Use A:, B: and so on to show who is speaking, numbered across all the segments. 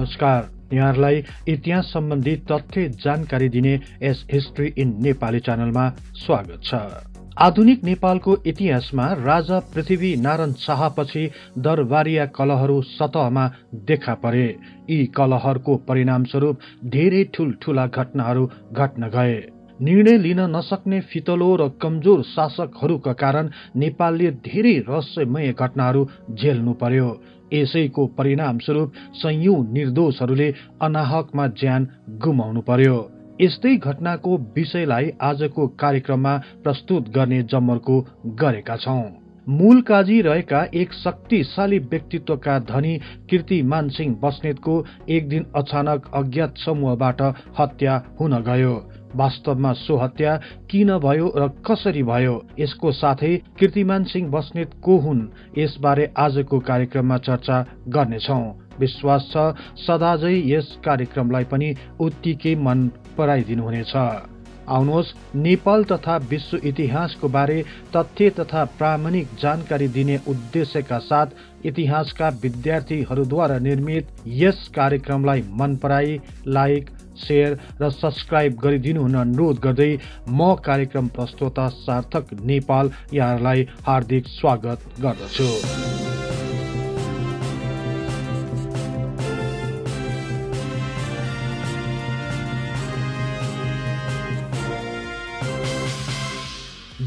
A: नमस्कार। यहाँहरूलाई इतिहास सम्बन्धी तथ्य जानकारी दिने यस हिस्ट्री इन नेपाली च्यानलमा स्वागत छ। आधुनिक नेपालको इतिहासमा राजा पृथ्वी नारायण शाहपछि दरबारिया कलहहरू सतहमा देखा परे। यी कलहरको परिणामस्वरूप धेरै ठूल्ठूला घटनाहरू घट्न गए। निर्णय लिन नसक्ने फितलो र कमजोर शासकहरूका कारण नेपालले धेरै रहस्यमय घटनाहरू झेल्नु पर्यो। यसैको परिणामस्वरूप संयौं निर्दोषहरूले अनाहकमा ज्यान गुमाउनु पर्यो। यस्तै घटनाको विषयलाई आजको कार्यक्रममा प्रस्तुत गर्ने जमर्को गरेका छौं। मूल काजी रहेका एक शक्तिशाली व्यक्तित्वका धनी कीर्तिमान सिंह बस्नेतको एक दिन अचानक अज्ञात समूहबाट हत्या हुन गयो। वास्तवमा सो हत्या किन भयो र कसरी भयो? यसको साथै कीर्तिमान सिंह बस्नेत को हुन्? यसबारे आजको कार्यक्रममा चर्चा गर्नेछौ। विश्वास छ सदाझै यस कार्यक्रमलाई पनि उत्तिकै मन पराइदिनुहुनेछ। आउनुहोस् नेपाल तथा विश्व इतिहासको बारे तथ्य तथा प्रामाणिक जानकारी दिने उद्देश्यका साथ इतिहासका विद्यार्थीहरूद्वारा निर्मित यस कार्यक्रमलाई मन पराई लाइक सेयर र सब्सक्राइब गरिदिनु हुन अनुरोध गर्दै म कार्यक्रम प्रस्तोता सार्थक नेपाल यहाँहरूलाई हार्दिक स्वागत गर्दछु।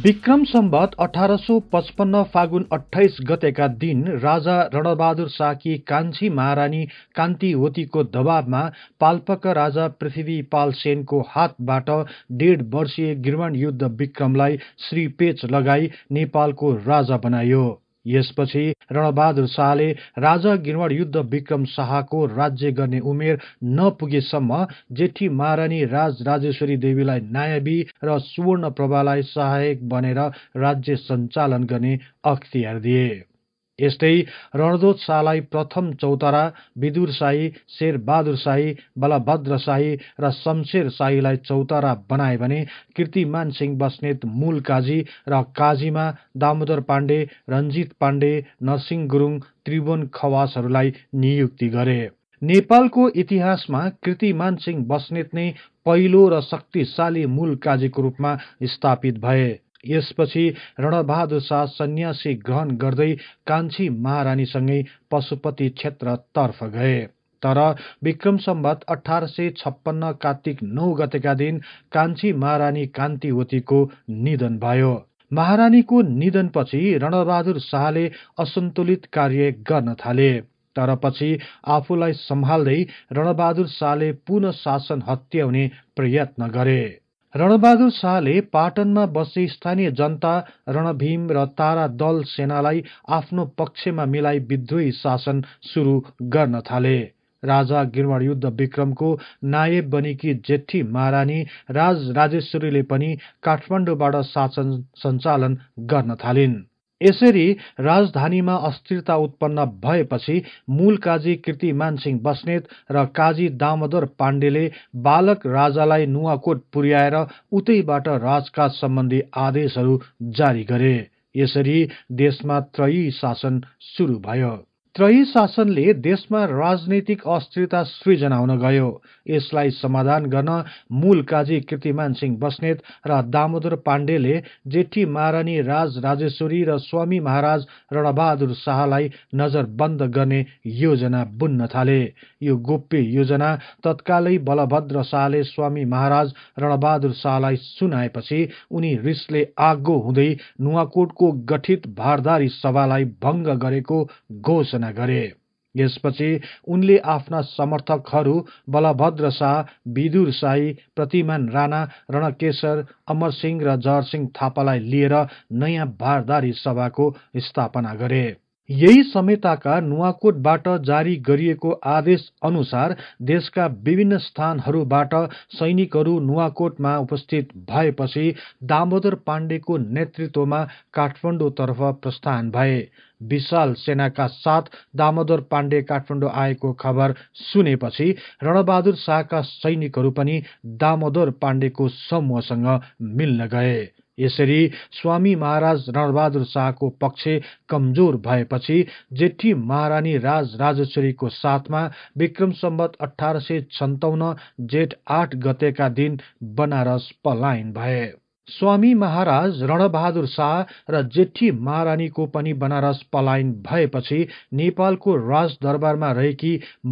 A: विक्रम सम्बत अठार सौ पचपन्न फागुन अठाइस गतेका दिन राजा रणबहादुर शाहकी कान्छी महारानी कान्तिवतीको दबावमा पाल्पक राजा पृथ्वी पाल सेनको हातबाट डेढ वर्षीय गिरवण युद्ध विक्रमलाई श्रीपेच लगाई नेपालको राजा बनायो। यसपछि रणबहादुर शाहले राजा गिरवण युद्ध विक्रम शाहको राज्य गर्ने उमेर नपुगेसम्म जेठी महारानी राज राजेश्वरी देवीलाई नायबी र सुवर्ण प्रभालाई सहायक बनेर राज्य सञ्चालन गर्ने अख्तियार दिए। यस्तै रणदोत शाहलाई प्रथम चौतारा विदुर शाही शेरबहादुर शाही बलभद्र शाही र शमशेर शाहीलाई चौतारा बनाए भने कीर्तिमान सिंह बस्नेत मूल काजी र काजीमा दामोदर पाण्डे रञ्जित पाण्डे नरसिंह गुरुङ त्रिभुवन खवासहरूलाई नियुक्ति गरे। नेपालको इतिहासमा कीर्तिमान सिंह बस्नेत नै पहिलो र शक्तिशाली मूल काजीको रूपमा स्थापित भए। यसपछि रणबहादुर शाह सन्यासी ग्रहण गर्दै कान्छी महारानीसँगै पशुपति क्षेत्रतर्फ गए। तर विक्रम सम्बत अठार सय छप्पन्न कार्तिक नौ गतेका दिन कान्छी महारानी कान्तिवतीको निधन भयो। महारानीको निधनपछि रणबहादुर शाहले असन्तुलित कार्य गर्न थाले। तर पछि आफूलाई सम्हाल्दै रणबहादुर शाहले पुनः शासन हत्याउने प्रयत्न गरे। रणबहादुर शाहले पाटनमा बसे स्थानीय जनता रणभीम र तारा दल सेनालाई आफ्नो पक्षमा मिलाई विद्रोही शासन सुरु गर्न थाले। राजा गिरवण युद्ध विक्रमको नायब बनेकी जेठी महारानी राज राजेश्वरीले पनि काठमाडौँबाट शासन सञ्चालन गर्न थालिन्। यसरी राजधानीमा अस्थिरता उत्पन्न भएपछि मूल काजी कीर्तिमान सिंह बस्नेत र काजी दामोदर पाण्डेले बालक राजालाई नुवाकोट पुर्याएर उतैबाट राजकाज सम्बन्धी आदेशहरू जारी गरे। यसरी देशमा त्रयी शासन सुरु भयो। त्रयी शासनले देशमा राजनैतिक अस्थिरता सृजना हुन गयो। यसलाई समाधान गर्न मूल काजी कीर्तिमान सिंह बस्नेत र दामोदर पाण्डेले जेठी महारानी राज राजेश्वरी र स्वामी महाराज रणबहादुर शाहलाई नजरबन्द गर्ने योजना बुन्न थाले। यो गोप्य योजना तत्कालै बलभद्र शाहले स्वामी महाराज रणबहादुर शाहलाई सुनाएपछि उनी रिसले आगो हुँदै नुवाकोटको गठित भारदारी सभालाई भङ्ग गरेको घोषणा घोषणा गरे। यसपछि उनले आफ्ना समर्थकहरू बलभद्र शाह विदुर शाही प्रतिमान राणा रणकेशर अमरसिंह र जहरसिंह थापालाई लिएर नयाँ भारदारी सभाको स्थापना गरे। यही समयताका नुवाकोटबाट जारी गरिएको आदेश अनुसार देशका विभिन्न स्थानहरूबाट सैनिकहरू नुवाकोटमा उपस्थित भएपछि दामोदर पाण्डेको नेतृत्वमा काठमाडौँतर्फ प्रस्थान भए। विशाल सेनाका साथ दामोदर पाण्डे काठमाडौँ आएको खबर सुनेपछि रणबहादुर शाहका सैनिकहरू पनि दामोदर पाण्डेको समूहसँग मिल्न गए। यसरी स्वामी महाराज रणबहादुर शाहको पक्ष कमजोर भएपछि जेठी महारानी राज राजेश्वरीको साथमा विक्रम सम्बत अठार सय छन्तौन्न जेठ आठ गतेका दिन बनारस पलायन भए। स्वामी महाराज रणबहादुर शाह र जेठी महारानीको पनि बनारस पलायन भएपछि नेपालको राजदरबारमा रहेकी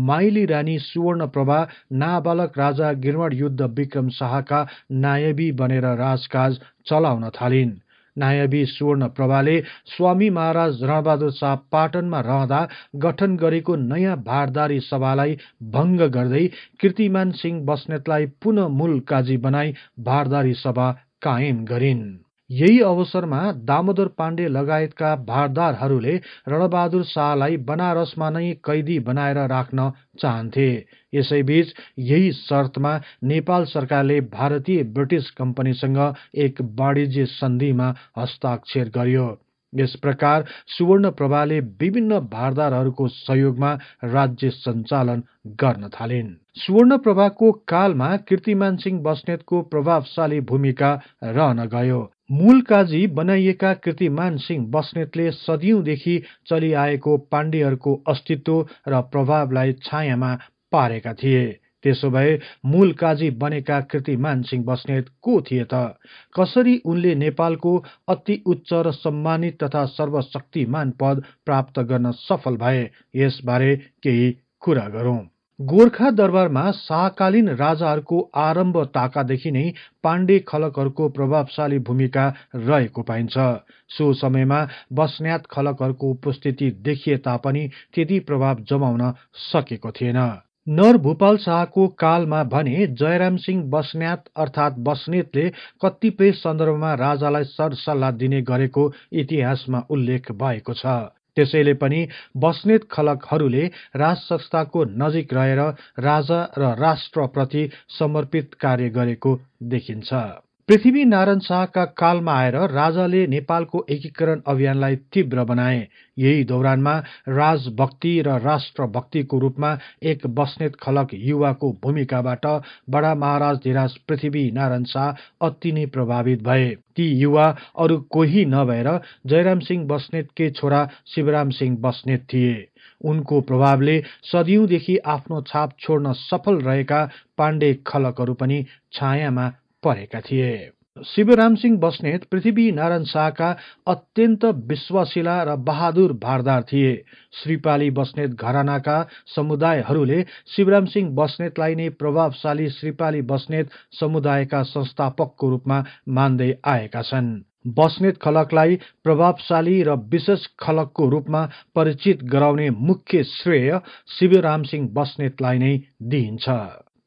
A: माइली रानी सुवर्णप्रभा नाबालक राजा गिरवण युद्ध विक्रम शाहका नायबी बनेर राजकाज चलाउन थालिन्। नायबी सुवर्ण प्रभाले स्वामी महाराज रणबहादुर शाह पाटनमा रहँदा गठन गरेको नयाँ भारदारी सभालाई भङ्ग गर्दै कीर्तिमान सिंह बस्नेतलाई पुनः मूल काजी बनाई भारदारी सभा कायम गरिन्। यही अवसरमा दामोदर पाण्डे लगायतका भारदारहरूले रणबहादुर शाहलाई बनारसमा नै कैदी बनाएर राख्न चाहन्थे। यसैबीच यही शर्तमा नेपाल सरकारले भारतीय ब्रिटिस कम्पनीसँग एक वाणिज्य सन्धिमा हस्ताक्षर गर्यो। यस प्रकार सुवर्ण प्रभाले विभिन्न भारदारहरूको सहयोगमा राज्य सञ्चालन गर्न थालिन्। सुवर्ण प्रभाको कालमा कीर्तिमान सिंह बस्नेतको प्रभावशाली भूमिका रहन गयो। मूल काजी बनाइएका कीर्तिमान सिंह बस्नेतले सदियौंदेखि चलिआएको पाण्डेहरूको अस्तित्व र प्रभावलाई छायामा पारेका थिए। त्यसो भए मूल काजी बनेका कृतिमान सिंह बस्नेत को थिए त? कसरी उनले नेपालको अति उच्च र सम्मानित तथा सर्वशक्तिमान पद प्राप्त गर्न सफल भए? यसबारे केही कुरा गरौं। गोर्खा दरबारमा शाहकालीन राजाहरूको आरम्भ ताकादेखि नै पाण्डे खलकहरूको प्रभावशाली भूमिका रहेको पाइन्छ। सो समयमा बस्न्यात खलकहरूको उपस्थिति देखिए तापनि त्यति प्रभाव जमाउन सकेको थिएन। नर भूपाल शाहको कालमा भने जयराम सिंह बस्न्यात अर्थात् बस्नेतले कतिपय सन्दर्भमा राजालाई सरसल्लाह दिने गरेको इतिहासमा उल्लेख भएको छ। त्यसैले पनि बस्नेत खलकहरूले राज संस्थाको नजिक रहेर राजा र राष्ट्रप्रति समर्पित कार्य गरेको देखिन्छ। पृथ्वी नारायण शाहका कालमा आएर राजाले नेपालको एकीकरण अभियानलाई तीव्र बनाए। यही दौरानमा राजभक्ति र राष्ट्रभक्तिको रूपमा एक बस्नेत खलक युवाको भूमिकाबाट बडा महाराज धिराज पृथ्वी नारायण शाह अति नै प्रभावित भए। ती युवा अरू कोही नभएर जयराम सिंह बस्नेतकै छोरा शिवराम सिंह बस्नेत थिए। उनको प्रभावले सदियौंदेखि आफ्नो छाप छोड्न सफल रहेका पाण्डे खलकहरू पनि छायामा परेका थिए। शिवराम सिंह बस्नेत पृथ्वी नारायण शाहका अत्यन्त विश्वासिला र बहादुर भारदार थिए। श्रीपाली बस्नेत घरानाका समुदायहरूले शिवराम सिंह बस्नेतलाई नै प्रभावशाली श्रीपाली बस्नेत समुदायका संस्थापकको रूपमा मान्दै आएका छन्। बस्नेत खलकलाई प्रभावशाली र विशेष खलकको रूपमा परिचित गराउने मुख्य श्रेय शिवराम सिंह बस्नेतलाई नै दिइन्छ।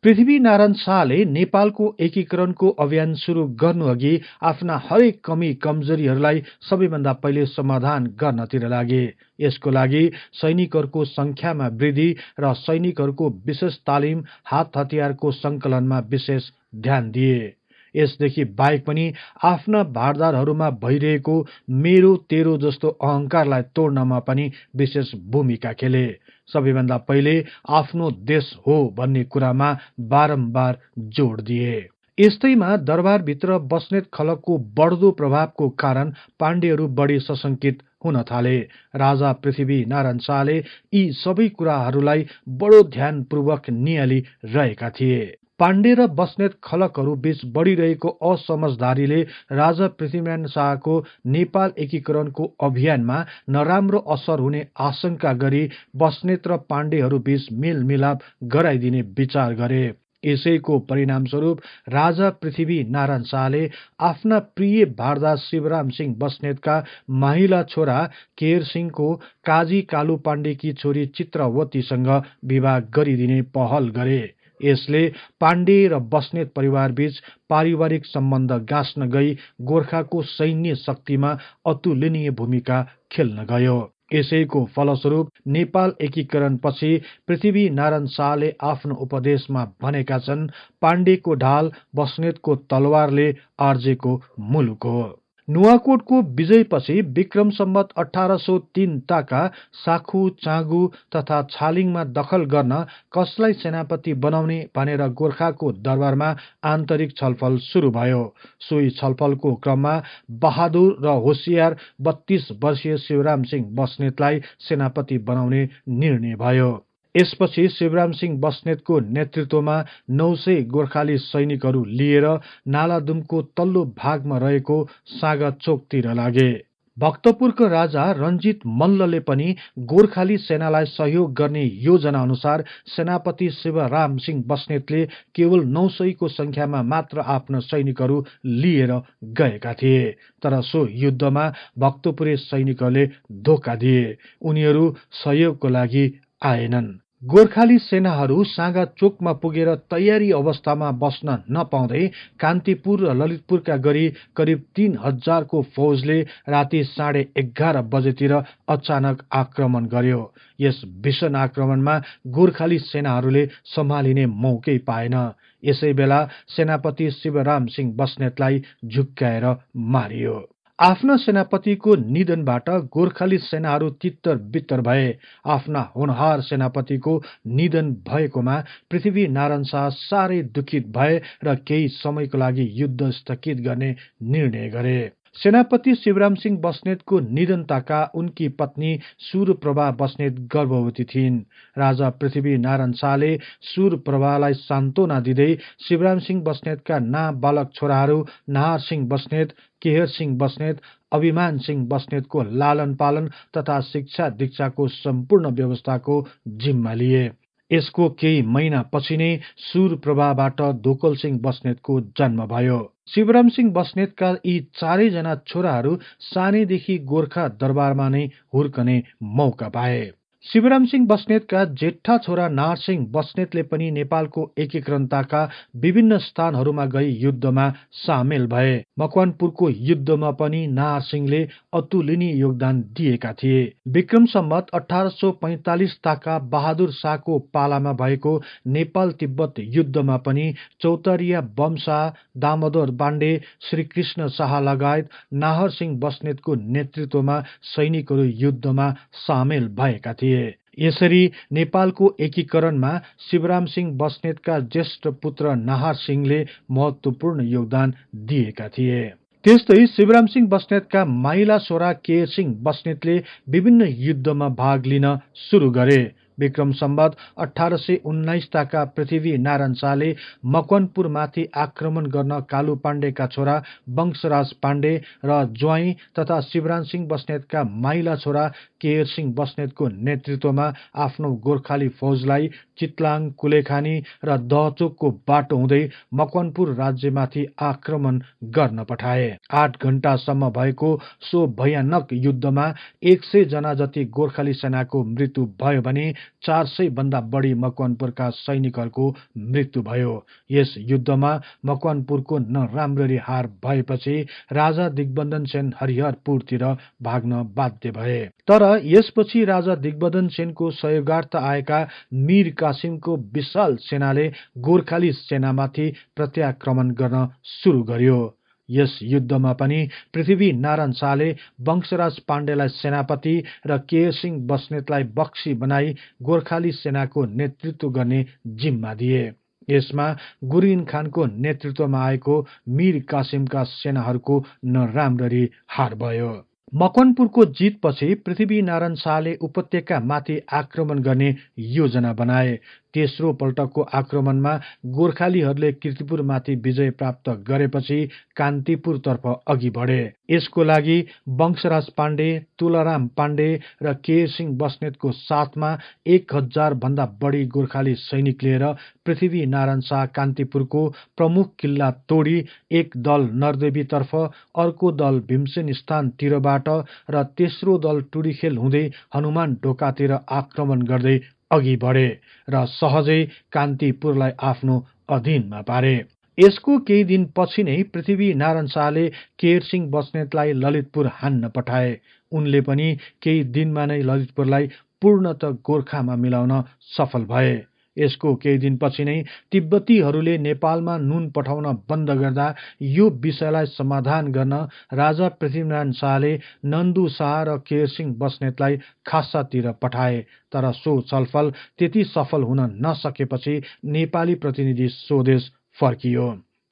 A: पृथ्वी नारायण शाहले नेपालको एकीकरणको अभियान शुरू गर्नु अघि आफ्ना हरेक कमी कमजोरीहरूलाई सबैभन्दा पहिले समाधान गर्नतिर लागे। यसको लागि सैनिकहरूको संख्यामा वृद्धि र सैनिकहरूको विशेष तालिम हात हतियारको संकलनमा विशेष ध्यान दिए। यसदेखि बाहेक पनि आफ्ना भारदारहरूमा भइरहेको मेरो तेरो जस्तो अहंकारलाई तोड्नमा पनि विशेष भूमिका खेले। सबैभन्दा पहिले आफ्नो देश हो भन्ने कुरामा बारम्बार जोड दिए। यस्तैमा दरबारभित्र बस्नेत खलकको बढ्दो प्रभावको कारण पाण्डेहरू बढी सशंकित हुन थाले। राजा पृथ्वी नारायण शाहले यी सबै कुराहरूलाई बडो ध्यानपूर्वक नियाली रहेका थिए। पाण्डे र बस्नेत खलकहरू बीच बढ़िरहेको असमझदारीले राजा पृथ्वीनारायण शाहको नेपाल एकीकरणको अभियानमा नराम्रो असर हुने आशंका गरी बस्नेत र पाण्डेहरू बीच मेलमिलाप गराइदिने विचार गरे। यसैको परिणामस्वरूप राजा पृथ्वी नारायण शाहले आफ्ना प्रिय भारदास शिवराम सिंह बस्नेतका माहिला छोरा केर सिंहको काजी कालु पाण्डेकी छोरी चित्रवतीसँग विवाह गरिदिने पहल गरे। यसले पाण्डे र बस्नेत परिवारबीच पारिवारिक सम्बन्ध गाँच्न गई गोर्खाको सैन्य शक्तिमा अतुलनीय भूमिका खेल्न गयो। यसैको फलस्वरूप नेपाल एकीकरण पछि पृथ्वी नारायण शाहले आफ्नो उपदेशमा भनेका छन् पाण्डेको ढाल बस्नेतको तलवारले आर्जेको मुलुक हो। नुवाकोटको विजयपछि विक्रम सम्बत अठार सौ तीन ताका साखु चाँगु तथा छालिङमा दखल गर्न कसलाई सेनापति बनाउने भनेर गोर्खाको दरबारमा आन्तरिक छलफल शुरू भयो। सोही छलफलको क्रममा बहादुर र होसियार बत्तीस वर्षीय शिवराम सिंह बस्नेतलाई सेनापति बनाउने निर्णय भयो। यसपछि शिवराम सिंह बस्नेतको नेतृत्वमा नौ सय गोर्खाली सैनिकहरू लिएर नालादुमको तल्लो भागमा रहेको सागा चोकतिर लागे। भक्तपुरको राजा रञ्जित मल्लले पनि गोर्खाली सेनालाई सहयोग गर्ने योजना अनुसार सेनापति शिवराम सिंह बस्नेतले केवल नौ सयको संख्यामा मात्र आफ्ना सैनिकहरू लिएर गएका थिए तर सो युद्धमा भक्तपुरे सैनिकहरूले धोका दिए। उनीहरू सहयोगको लागि आएनन्। गोर्खाली सेनाहरू सागा चोकमा पुगेर तयारी अवस्थामा बस्न नपाउँदै कान्तिपुर र ललितपुरका गरी करिब तीन हजारको फौजले राति साढे एघार बजेतिर अचानक आक्रमण गर्यो। यस भीषण आक्रमणमा गोर्खाली सेनाहरूले सम्हालिने मौकै पाएन। यसै बेला सेनापति शिवराम सिंह बस्नेतलाई झुक्काएर मारियो। आफ्ना सेनापतिको निधनबाट गोर्खाली सेनाहरू तित्तर बित्तर भए। आफ्ना होनहार सेनापतिको निधन भएकोमा पृथ्वी नारायण शाह साह्रै दुखित भए र केही समयको लागि युद्ध स्थगित गर्ने निर्णय गरे। सेनापति शिवराम सिंह बस्नेतको निधनताका उनकी पत्नी सुरप्रभा बस्नेत गर्भवती थिइन्। राजा पृथ्वी नारायण शाहले सुरप्रभालाई सान्त्वना दिँदै शिवराम सिंह बस्नेतका ना बालक छोराहरू नाहार सिंह बस्नेत केहर सिंह बस्नेत अभिमान सिंह बस्नेतको लालन पालन तथा शिक्षा दीक्षाको सम्पूर्ण व्यवस्थाको जिम्मा लिए। यसको केही महिना पछि नै सुर प्रभाबाट दोकल सिंह बस्नेतको जन्म भयो। शिवराम सिंह बस्नेतका यी चारैजना छोराहरू सानैदेखि गोर्खा दरबारमा नै हुर्कने मौका पाए। शिवराम सिंह बस्नेतका जेठा छोरा नारसिंह बस्नेतले पनि नेपालको एकीकरणताका विभिन्न स्थानहरूमा गई युद्धमा सामेल भए। मकवानपुरको युद्धमा पनि नारसिंहले अतुलनीय योगदान दिएका थिए। विक्रम सम्मत अठार सौ पैंतालिस ताका बहादुर शाहको पालामा भएको नेपाल तिब्बत युद्धमा पनि चौतरिया बमशाह दामोदर बाण्डे श्रीकृष्ण शाह लगायत नाहर सिंह बस्नेतको नेतृत्वमा सैनिकहरू युद्धमा सामेल भएका थिए। थिए। यसरी नेपालको एकीकरणमा शिवराम सिंह बस्नेतका ज्येष्ठ पुत्र नाहार सिंहले महत्वपूर्ण योगदान दिएका थिए। त्यस्तै शिवराम सिंह बस्नेतका माइला छोरा के सिंह बस्नेतले विभिन्न युद्धमा भाग लिन सुरु गरे। विक्रम सम्बत अठार सय उन्नाइस ताका पृथ्वी नारायण शाहले मकवानपुरमाथि आक्रमण गर्न कालु पाण्डेका छोरा वंशराज पाण्डे र ज्वाई तथा शिवराज सिंह बस्नेतका माइला छोरा केयर सिंह बस्नेतको नेतृत्वमा आफ्नो गोर्खाली फौजलाई चितलाङ कुलेखानी र दहचोकको बाटो हुँदै मकवानपुर राज्यमाथि आक्रमण गर्न पठाए। आठ घण्टासम्म भएको सो भयानक युद्धमा एक सय जना जति गोर्खाली सेनाको मृत्यु भयो भने चार सय भन्दा बढी मकवानपुरका सैनिकहरूको मृत्यु भयो। यस युद्धमा मकवानपुरको नराम्ररी हार भएपछि राजा दिग्बन्धन सेन हरिहरपुरतिर भाग्न बाध्य भए। तर यसपछि राजा दिग्बन्धन सेनको सहयोगार्थ आएका मीर कासिमको विशाल सेनाले गोर्खाली सेनामाथि प्रत्याक्रमण गर्न सुरु गर्यो। यस युद्धमा पनि पृथ्वी नारायण शाहले वंशराज पाण्डेलाई सेनापति र के सिंह बस्नेतलाई बक्सी बनाई गोर्खाली सेनाको नेतृत्व गर्ने जिम्मा दिए। यसमा गुरिन खानको नेतृत्वमा आएको मीर कासिमका सेनाहरूको नराम्ररी हार भयो। मकवानपुरको जितपछि पृथ्वी नारायण शाहले उपत्यकामाथि आक्रमण गर्ने योजना बनाए। तेस्रो पल्टको आक्रमणमा गोर्खालीहरूले किर्तिपुरमाथि विजय प्राप्त गरेपछि कान्तिपुरतर्फ अघि बढे। यसको लागि वंशराज पाण्डे तुलाराम पाण्डे र के सिंह बस्नेतको साथमा एक हजार भन्दा बढी गोर्खाली सैनिक लिएर पृथ्वी नारायण शाह कान्तिपुरको प्रमुख किल्ला तोडी एक दल नरदेवीतर्फ अर्को दल भीमसेन स्थानतिरबाट र तेस्रो दल टुडीखेल हुँदै हनुमान ढोकातिर आक्रमण गर्दै अघि बढे र सहजै कान्तिपुरलाई आफ्नो अधीनमा पारे। यसको केही दिन पछि नै पृथ्वी नारायण शाहले केयर सिंह बस्नेतलाई ललितपुर हान्न पठाए। उनले पनि केही दिनमा नै ललितपुरलाई पूर्णत गोर्खामा मिलाउन सफल भए। यसको केही दिनपछि नै तिब्बतीहरूले नेपालमा नुन पठाउन बन्द गर्दा यो विषयलाई समाधान गर्न राजा पृथ्वीनारायण शाहले नन्दु शाह र केरसिंह बस्नेतलाई खासातिर पठाए। तर सो छलफल त्यति सफल हुन नसकेपछि नेपाली प्रतिनिधि स्वदेश फर्कियो।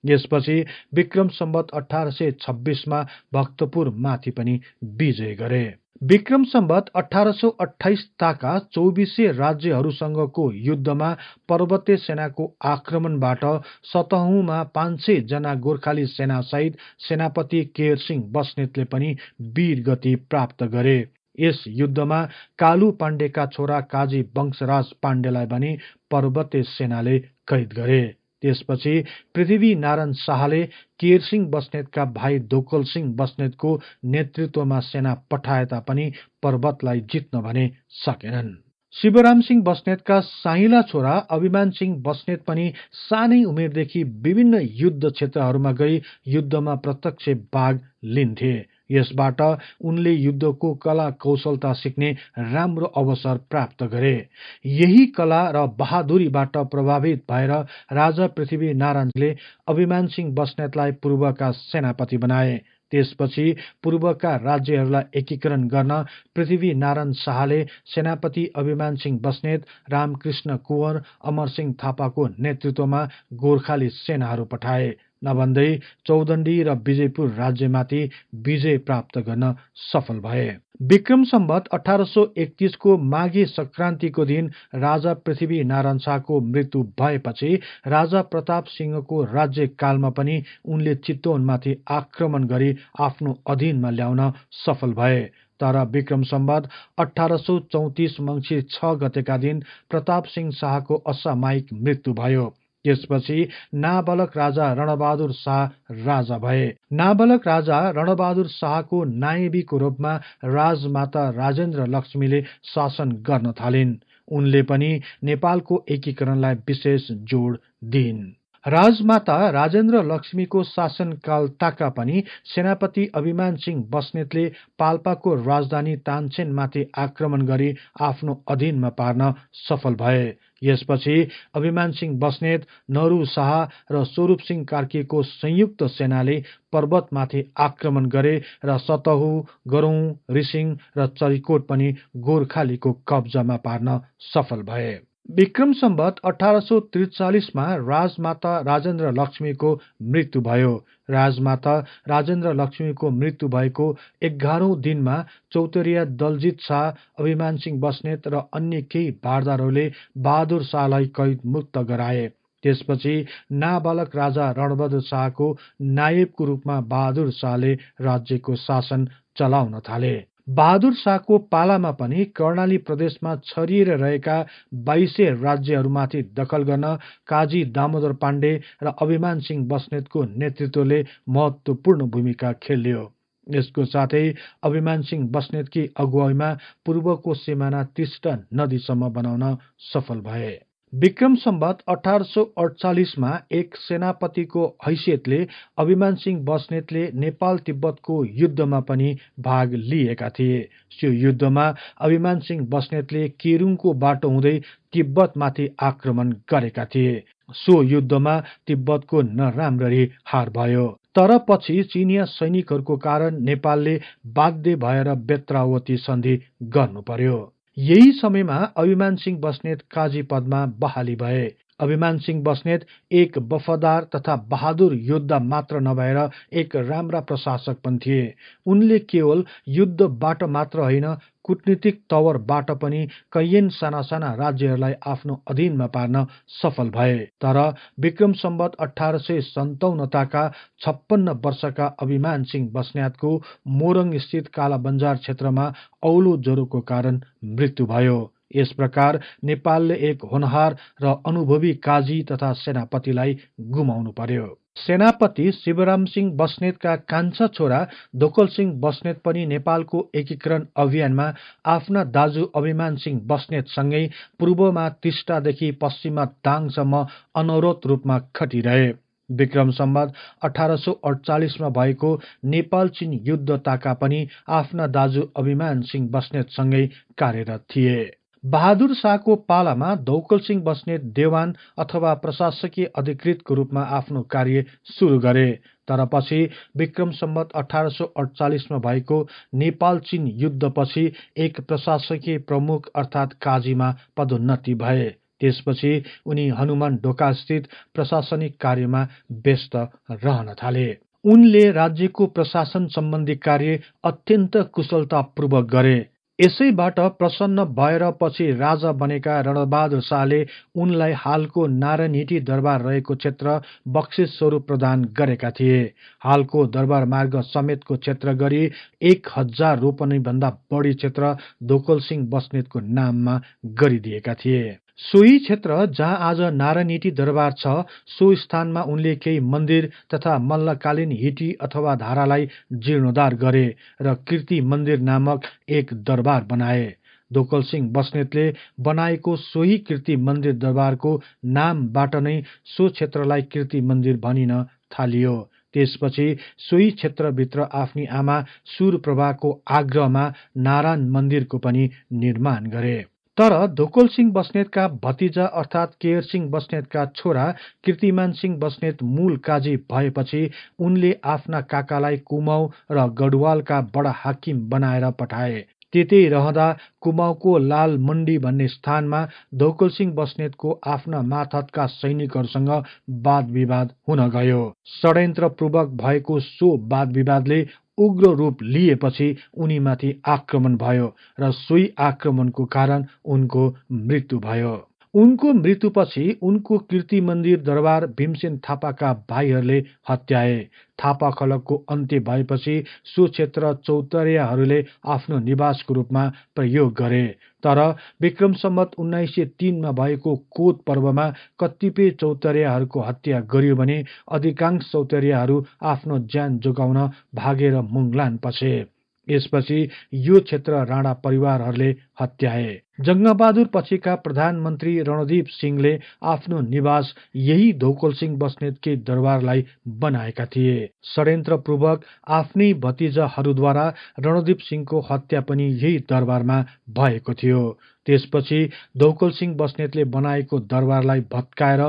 A: यसपछि विक्रम सम्बत अठार सय छब्बिसमा भक्तपुर माथि पनि विजय गरे। विक्रम सम्बत अठार सौ अठाइस ताका चौबिसे राज्यहरूसँगको युद्धमा पर्वतीय सेनाको आक्रमणबाट सतहौंमा पाँच सय जना गोर्खाली सेनासहित सेनापति केयर बस्नेतले पनि वीर गति प्राप्त गरे। यस युद्धमा कालु पाण्डेका छोरा काजी वंशराज पाण्डेलाई पनि पर्वतीय सेनाले कैद गरे। त्यसपछि पृथ्वी नारायण शाहले केरसिंह बस्नेतका भाइ दोकल सिंह बस्नेतको नेतृत्वमा सेना पठाए तापनि पर्वतलाई जित्न भने सकेनन्। शिवराम सिंह बस्नेतका साहिला छोरा अभिमान सिंह बस्नेत पनि सानै उमेरदेखि विभिन्न युद्ध क्षेत्रहरूमा गई युद्धमा प्रत्यक्ष भाग लिन्थे। यसबाट उनले युद्धको कला कौशलता सिक्ने राम्रो अवसर प्राप्त गरे। यही कला र बहादुरीबाट प्रभावित भएर राजा पृथ्वी नारायणले अभिमान सिंह बस्नेतलाई पूर्वका सेनापति बनाए। त्यसपछि पूर्वका राज्यहरूलाई एकीकरण गर्न पृथ्वी नारायण शाहले सेनापति अभिमान सिंह बस्नेत रामकृष्ण कुँवर अमरसिंह थापाको नेतृत्वमा गोर्खाली सेनाहरू पठाए। नभन्दै चौदण्डी र विजयपुर राज्यमाथि विजय प्राप्त गर्न सफल भए। विक्रम सम्बत अठार सौ एकतिसको माघे संक्रान्तिको दिन राजा पृथ्वी नारायण शाहको मृत्यु भएपछि राजा प्रताप सिंहको राज्यकालमा पनि उनले चितवनमाथि आक्रमण गरी आफ्नो अधीनमा ल्याउन सफल भए। तर विक्रम सम्बत अठार सौ चौतिस मङ्सिर छ गतेका दिन प्रताप सिंह शाहको असामायिक मृत्यु भयो। त्यसपछि नाबालक राजा रणबहादुर शाह राजा भए। नाबालक राजा रणबहादुर शाहको नायबीको रूपमा राजमाता राजेन्द्र लक्ष्मीले शासन गर्न थालिन्। उनले पनि नेपालको एकीकरणलाई विशेष जोड दिइन्। राजमाता राजेन्द्र लक्ष्मीको शासनकाल ताका पनि सेनापति अभिमान सिंह बस्नेतले पाल्पाको राजधानी तानसेनमाथि आक्रमण गरी आफ्नो अधीनमा पार्न सफल भए। यसपछि अभिमान सिंह बस्नेत नरु शाह र स्वरूप सिंह कार्कीको संयुक्त सेनाले पर्वतमाथि आक्रमण गरे र सतहु गरौं रिसिङ र चरिकोट पनि गोर्खालीको कब्जामा पार्न सफल भए। विक्रम सम्बत अठार सौ त्रिचालिसमा राजमाता राजेन्द्र लक्ष्मीको मृत्यु भयो। राजमाता राजेन्द्र लक्ष्मीको मृत्यु भएको एघारौं दिनमा चौतरिया दलजित शाह अभिमान सिंह बस्नेत र अन्य केही भारदारहरूले बहादुर शाहलाई कैद मुक्त गराए। त्यसपछि नाबालक राजा रणबहादुर शाहको नायबको रूपमा बहादुर शाहले राज्यको शासन चलाउन थाले। बहादुर शाहको पालामा पनि कर्णाली प्रदेशमा छरिएर रहेका बाइसे राज्यहरूमाथि दखल गर्न काजी दामोदर पाण्डे र अभिमान सिंह बस्नेतको नेतृत्वले महत्वपूर्ण भूमिका खेल्यो। यसको साथै अभिमान सिंह बस्नेतकी अगुवाईमा पूर्वको सिमाना टिस्टा नदीसम्म बनाउन सफल भए। विक्रम सम्बत अठार सौ अडचालिसमा एक सेनापतिको हैसियतले अभिमान सिंह बस्नेतले नेपाल तिब्बतको युद्धमा पनि भाग लिएका थिए। त्यो युद्धमा अभिमान सिंह बस्नेतले केरुङको बाटो हुँदै तिब्बतमाथि आक्रमण गरेका थिए। सो युद्धमा तिब्बतको नराम्ररी हार भयो। तर पछि चिनिया सैनिकहरूको कारण नेपालले बाध्य भएर बेत्रावती सन्धि गर्नु पर्यो। यही समयमा अभिमान सिंह बस्नेत काजी पदमा बहाली भए। अभिमान सिंह बस्नेत एक वफादार तथा बहादुर योद्धा मात्र नभएर एक राम्रा प्रशासक पनि थिए। उनले केवल युद्धबाट मात्र होइन कूटनीतिक तवरबाट पनि कैयन साना साना राज्यहरूलाई आफ्नो अधीनमा पार्न सफल भए। तर विक्रम सम्बत अठार सय सन्ताउन्नताका छप्पन्न वर्षका अभिमान सिंह बस्नेतको मोरङ स्थित काला बन्जार क्षेत्रमा औलो ज्वरोको कारण मृत्यु भयो। यस प्रकार नेपालले एक होनहार र अनुभवी काजी तथा सेनापतिलाई गुमाउनु पर्यो। सेनापति शिवराम सिंह बस्नेतका कान्छा छोरा दोकल सिंह बस्नेत पनि नेपालको एकीकरण अभियानमा आफ्ना दाजु अभिमान सिंह बस्नेतसँगै पूर्वमा तिष्टादेखि पश्चिममा दाङसम्म अनवरोध रूपमा खटिरहे। विक्रम सम्बत अठार सौ अडचालिसमा भएको नेपाल चीन युद्ध ताका पनि आफ्ना दाजु अभिमान सिंह बस्नेतसँगै कार्यरत थिए। बहादुर शाहको पालामा धौकल सिंह बस्नेत देवान अथवा प्रशासकीय अधिकृतको रूपमा आफ्नो कार्य सुरु गरे। तर पछि विक्रम सम्बत अठार सौ अडचालिसमा भएको नेपाल चीन युद्धपछि एक प्रशासकीय प्रमुख अर्थात काजीमा पदोन्नति भए। त्यसपछि उनी हनुमान ढोकास्थित प्रशासनिक कार्यमा व्यस्त रहन थाले। उनले राज्यको प्रशासन सम्बन्धी कार्य अत्यन्त कुशलतापूर्वक गरे। यसैबाट प्रसन्न भएर पछि राजा बनेका रणबहादुर शाहले उनलाई हालको नारायणहिटी दरबार रहेको क्षेत्र बक्सिस स्वरूप प्रदान गरेका थिए। हालको दरबार मार्ग समेतको क्षेत्र गरी एक हजार रोपनी भन्दा बढी क्षेत्र दोकल सिंह बस्नेतको नाममा गरिदिएका थिए। सोही क्षेत्र जहाँ आज नारायण दरबार छ सो स्थानमा उनले केही मन्दिर तथा मल्लकालीन हिटी अथवा धारालाई जीर्णोद्धार गरे र कीर्ति मन्दिर नामक एक दरबार बनाए। दोकल सिंह बस्नेतले बनाएको सोही कीर्ति मन्दिर दरबारको नामबाट नै सो क्षेत्रलाई कीर्ति मन्दिर भनिन थालियो। त्यसपछि सोही क्षेत्रभित्र आफ्नी आमा सुरप्रभाको आग्रहमा नारायण मन्दिरको पनि निर्माण गरे। तर धोकोल सिंह बस्नेतका भतिजा अर्थात् केयर सिंह बस्नेतका छोरा कीर्तिमान सिंह बस्नेत मूल काजी भएपछि उनले आफ्ना काकालाई कुमाउ र गढवालका बडा हाकिम बनाएर पठाए। त्यतै रहँदा कुमाउको लाल मण्डी भन्ने स्थानमा धोकल सिंह बस्नेतको आफ्ना माथतका सैनिकहरूसँग वाद विवाद हुन गयो। षड्यन्त्रपूर्वक भएको सो वाद विवादले उग्र रूप लिएपछि उनीमाथि आक्रमण भयो र सोही आक्रमणको कारण उनको मृत्यु भयो। उनको मृत्युपछि उनको कीर्ति मन्दिर दरबार भीमसेन थापाका भाइहरूले हत्याए। थापा खलकको अन्त्य भएपछि सो क्षेत्र चौतरियाहरूले आफ्नो निवासको रूपमा प्रयोग गरे। तर विक्रम सम्मत उन्नाइस सय तीनमा भएको कोत पर्वमा कतिपय चौतरियाहरूको हत्या गरियो भने अधिकांश चौतरियाहरू आफ्नो ज्यान जोगाउन भागेर मुङलान पसे। यसपछि यो क्षेत्र राणा परिवारहरूले हत्याए। जङ्गबहादुर पछिका प्रधानमन्त्री रणदीप सिंहले आफ्नो निवास यही धोकल सिंह बस्नेतकै दरबारलाई बनाएका थिए। षड्यन्त्रपूर्वक आफ्नै भतिजाहरूद्वारा रणदीप सिंहको हत्या पनि यही दरबारमा भएको थियो। त्यसपछि धौकल सिंह बस्नेतले बनाएको दरबारलाई भत्काएर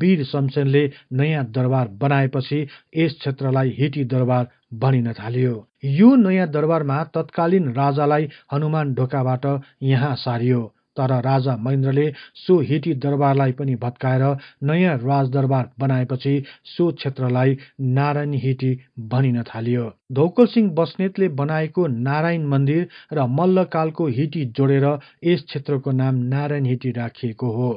A: वीर शमशेरले नयाँ दरबार बनाएपछि यस क्षेत्रलाई हिटी दरबार भनिन थालियो। यो नयाँ दरबारमा तत्कालीन राजालाई हनुमान ढोकाबाट यहाँ सारियो तर राजा महेन्द्रले सो हिटी दरबारलाई पनि भत्काएर नयाँ राजदरबार बनाएपछि सो क्षेत्रलाई नारायण हिटी भनिन थालियो। धौकल सिंह बस्नेतले बनाएको नारायण मन्दिर र मल्लकालको हिटी जोडेर यस क्षेत्रको नाम नारायण हिटी राखिएको हो।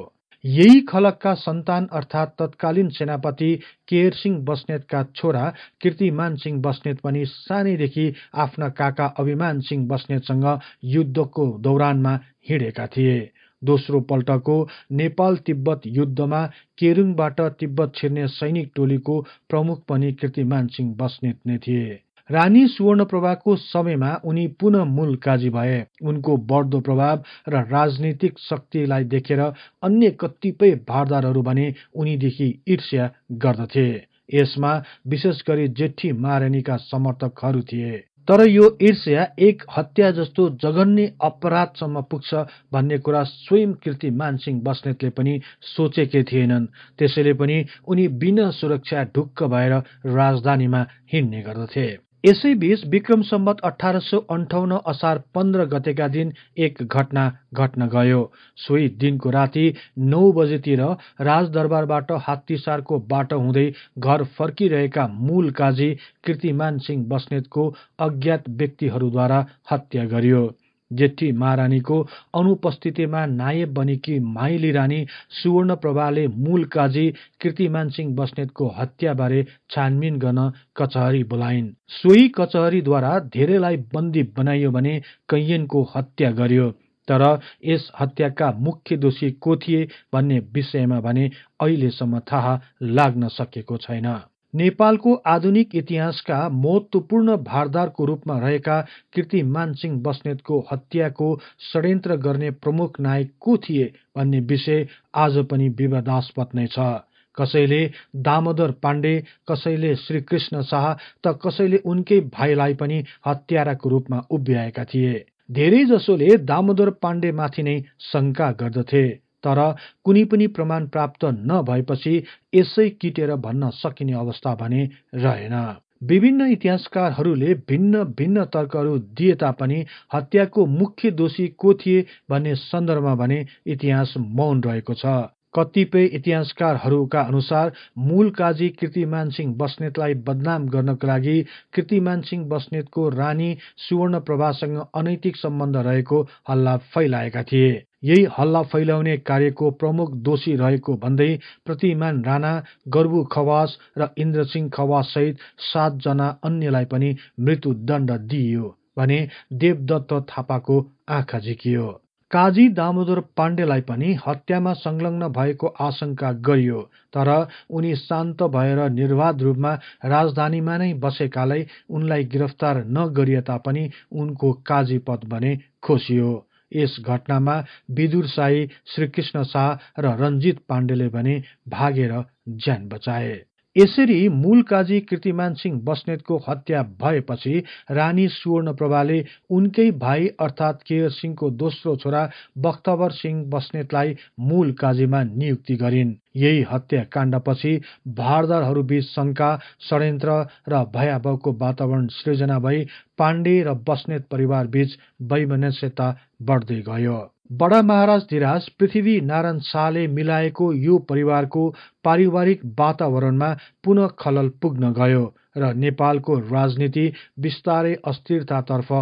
A: यही खलकका सन्तान अर्थात् तत्कालीन सेनापति केयर सिंह बस्नेतका छोरा कीर्तिमान सिंह बस्नेत पनि सानैदेखि आफ्ना काका अभिमान सिंह बस्नेतसँग युद्धको दौरानमा हिँडेका थिए। दोस्रो पल्टको नेपाल तिब्बत युद्धमा केरुङबाट तिब्बत छिर्ने सैनिक टोलीको प्रमुख पनि कीर्तिमान सिंह बस्नेत नै थिए। रानी सुवर्णप्रभाको समयमा उनी पुनः मूल काजी भए। उनको बढ्दो प्रभाव र राजनीतिक शक्तिलाई देखेर अन्य कतिपय भारदारहरू भने उनीदेखि ईर्ष्या गर्दथे। यसमा विशेष गरी जेठी महारानीका समर्थकहरू थिए। तर यो ईर्ष्या एक हत्या जस्तो जघन्य अपराधसम्म पुग्छ भन्ने कुरा स्वयं कीर्ति मानसिंह बस्नेतले पनि सोचेकै थिएनन्। त्यसैले पनि उनी बिना सुरक्षा ढुक्क भएर राजधानीमा हिँड्ने गर्दथे। यसैबीच विक्रम सम्बत अठार सौ अन्ठाउन्न असार पन्ध्र गतेका दिन एक घटना घट्न गयो। सोही दिनको राति नौ बजेतिर राजदरबारबाट हात्तीसारको बाटो हुँदै घर फर्किरहेका मूल काजी कीर्तिमान सिंह बस्नेतको अज्ञात व्यक्तिहरूद्वारा हत्या गरियो। जेठी महारानीको अनुपस्थितिमा नायब बनेकी माइली रानी सुवर्ण प्रभाले मूल काजी कीर्तिमान सिंह बस्नेतको हत्याबारे छानबिन गर्न कचहरी बोलाइन्। सोही कचहरीद्वारा धेरैलाई बन्दी बनाइयो भने कैयनको हत्या गरियो तर यस हत्याका मुख्य दोषी को थिए भन्ने विषयमा भने अहिलेसम्म थाहा लाग्न सकेको छैन। नेपालको आधुनिक इतिहासका महत्वपूर्ण भारदारको रूपमा रहेका कीर्तिमान सिंह बस्नेतको हत्याको षड्यन्त्र गर्ने प्रमुख नायक को थिए भन्ने विषय आज पनि विवादास्पद नै छ। कसैले दामोदर पाण्डे कसैले श्रीकृष्ण शाह त कसैले उनकै भाइलाई पनि हत्याराको रूपमा उभ्याएका थिए। धेरैजसोले दामोदर पाण्डेमाथि नै शङ्का गर्दथे। तर कुनै पनि प्रमाण प्राप्त नभएपछि यसै किटेर भन्न सकिने अवस्था भने रहेन। विभिन्न इतिहासकारहरूले भिन्न भिन्न तर्कहरू दिए तापनि हत्याको मुख्य दोषी को थिए भन्ने सन्दर्भमा भने इतिहास मौन रहेको छ। कतिपय इतिहासकारहरूका अनुसार मूल काजी कृतिमान सिंह बस्नेतलाई बदनाम गर्नको लागि कृतिमान सिंह बस्नेतको रानी सुवर्ण प्रभासँग अनैतिक सम्बन्ध रहेको हल्ला फैलाएका थिए। यही हल्ला फैलाउने कार्यको प्रमुख दोषी रहेको भन्दै प्रतिमान राणा गर्बु खवास र इन्द्रसिंह खवास सहित सातजना अन्यलाई पनि मृत्युदण्ड दिइयो भने देवदत्त थापाको आँखा झिकियो। काजी दामोदर पाण्डेलाई पनि हत्यामा संलग्न भएको आशंका गरियो तर उनी शान्त भएर निर्वाध रूपमा राजधानीमा नै बसेकालाई उनलाई गिरफ्तार नगरिए तापनि उनको काजी पद भने खोसियो। यस घटनामा विदुर शाही श्रीकृष्ण शाह र रञ्जित पाण्डेले भने भागेर ज्यान बचाए। यसरी मूल काजी कृतिमान सिंह बस्नेतको हत्या भएपछि रानी सुवर्ण प्रभाले उनकै भाइ अर्थात् केयर सिंहको दोस्रो छोरा बख्तवर सिंह बस्नेतलाई मूल काजीमा नियुक्ति गरिन्। यही हत्याकाण्डपछि भारदारहरूबीच शंका षड्यन्त्र र भयावहको वातावरण सृजना भई पाण्डे र बस्नेत परिवारबीच वैमनस्यता बढ्दै गयो। बडा महाराज धिराज पृथ्वी नारायण शाहले मिलाएको यो परिवारको पारिवारिक वातावरणमा पुनः खलल पुग्न गयो र नेपालको राजनीति बिस्तारै अस्थिरतातर्फ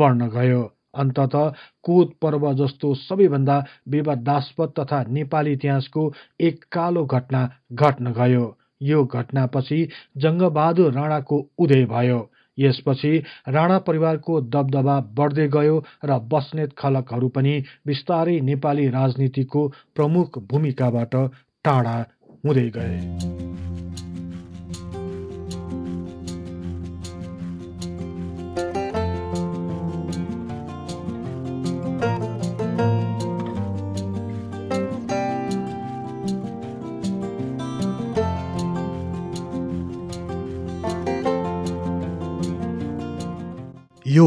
A: बढ्न गयो। अन्तत कोद पर्व जस्तो सबैभन्दा विवादास्पद तथा नेपाली इतिहासको एक कालो घटना घट्न गयो। यो घटनापछि जङ्गबहादुर राणाको उदय भयो। यसपछि राणा परिवारको दबदबा बढ्दै गयो र बस्नेत खलकहरू पनि बिस्तारै नेपाली राजनीतिको प्रमुख भूमिकाबाट टाढा हुँदै गए।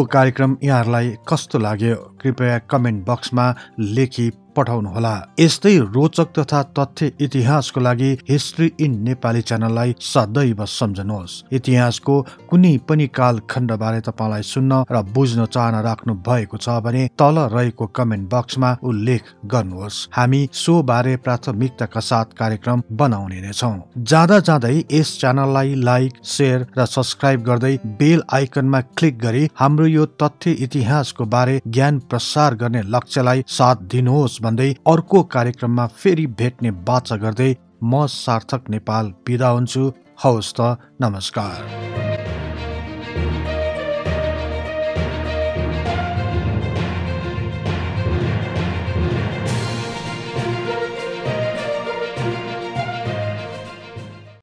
A: कार्यक्रम यहाँहरूलाई कस्तो लाग्यो कृपया कमेन्ट बक्समा लेखी पठाउनुहोला यस्तै रोचक तथा तथ्य इतिहासको लागि हिस्ट्री इन नेपाली च्यानललाई सदैव सम्झनुहोस्। इतिहासको कुनै पनि काल खण्डबारे तपाईँलाई सुन्न र बुझ्न चाहना राख्नु भएको छ भने तल रहेको कमेन्ट बक्समा उल्लेख गर्नुहोस्। हामी सो बारे प्राथमिकताका साथ कार्यक्रम बनाउने नै छौँ। जाँदा जाँदै यस च्यानललाई लाइक सेयर र सब्सक्राइब गर्दै बेल आइकनमा क्लिक गरी हाम्रो यो तथ्य इतिहासको बारे ज्ञान प्रसार गर्ने लक्ष्यलाई साथ दिनुहोस् भन्दै अर्को कार्यक्रममा फेरि भेट्ने बाचा गर्दै म सार्थक नेपाल बिदा हुन्छु। हवस् त नमस्कार।